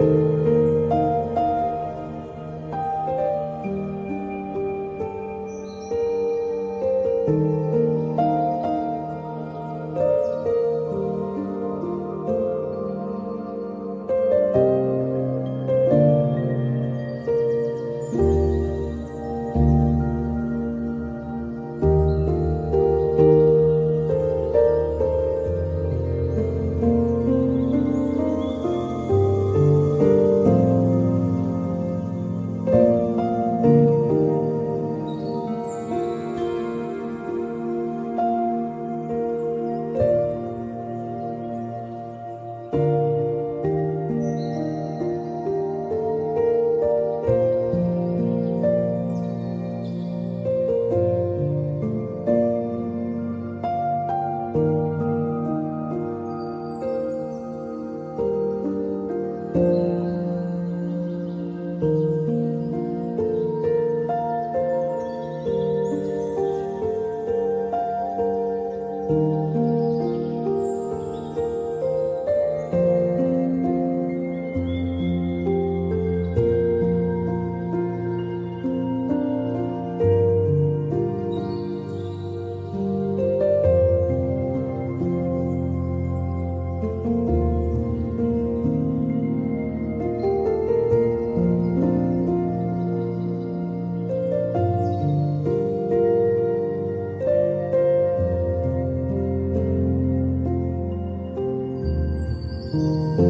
thank you. 嗯。